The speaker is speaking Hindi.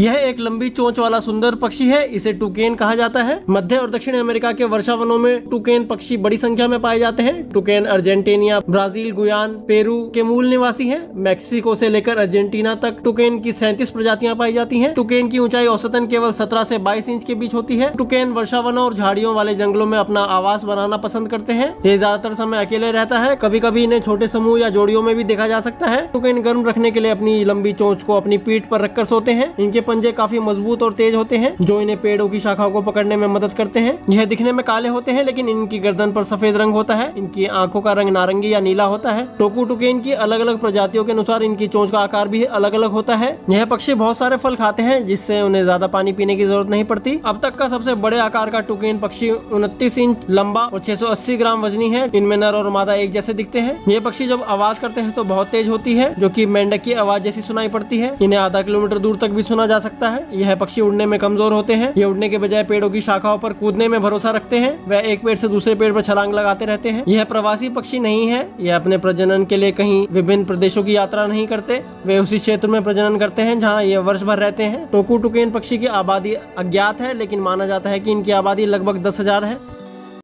यह एक लंबी चोंच वाला सुंदर पक्षी है, इसे टुकेन कहा जाता है। मध्य और दक्षिण अमेरिका के वर्षा वनों में टुकेन पक्षी बड़ी संख्या में पाए जाते हैं। Toucan Argentina, Brazil, Guyana, Peru के मूल निवासी है। मैक्सिको से लेकर अर्जेंटीना तक टुकेन की सैंतीस प्रजातियाँ पाई जाती हैं। टुकेन की ऊंचाई औसतन केवल 17 से 22 इंच के बीच होती है। टुकेन वर्षा वनों और झाड़ियों वाले जंगलों में अपना आवास बनाना पसंद करते हैं। ये ज़्यादातर समय अकेले रहता है। कभी कभी इन्हें छोटे समूह या जोड़ियों में भी देखा जा सकता है। टुकेन गर्म रखने के लिए अपनी लंबी चोंच को अपनी पीठ पर रखकर सोते हैं। इनके पंजे काफ़ी मज़बूत और तेज होते हैं, जो इन्हें पेड़ों की शाखाओं को पकड़ने में मदद करते हैं। यह दिखने में काले होते हैं, लेकिन इनकी गर्दन पर सफ़ेद रंग होता है। इनकी आँखों का रंग नारंगी या नीला होता है। टोकू टुकेन की अलग अलग प्रजातियों के अनुसार इनकी चोंच का आकार भी अलग अलग होता है। यह पक्षी बहुत सारे फल खाते हैं, जिससे उन्हें ज़्यादा पानी पीने की ज़रूरत नहीं पड़ती। अब तक का सबसे बड़े आकार का टुकेन पक्षी उनतीस इंच लंबा और 680 ग्राम वजनी है। इनमें नर और मादा एक जैसे दिखते हैं। ये पक्षी जब आवाज़ करते हैं तो बहुत तेज होती है, जो की मेंढक की आवाज़ जैसी सुनाई पड़ती है। इन्हें आधा किलोमीटर दूर तक भी सुना जा सकता है। यह पक्षी उड़ने में कमज़ोर होते हैं। ये उड़ने के बजाय पेड़ों की शाखाओं पर कूदने में भरोसा रखते हैं। वह एक पेड़ से दूसरे पेड़ पर छलांग लगाते रहते हैं। यह प्रवासी पक्षी नहीं है। यह अपने प्रजनन के लिए कहीं विभिन्न प्रदेशों की यात्रा नहीं करते। वे उसी क्षेत्र में प्रजनन करते हैं जहाँ ये वर्ष भर रहते हैं। टोकू टुकेन पक्षी की आबादी अज्ञात है, लेकिन माना जाता है की इनकी आबादी लगभग दस है।